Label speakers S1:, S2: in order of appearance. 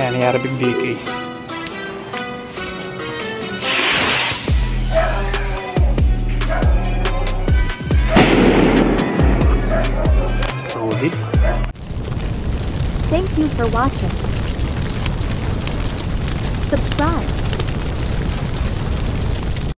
S1: and he had a big beaky.
S2: Thank you for watching.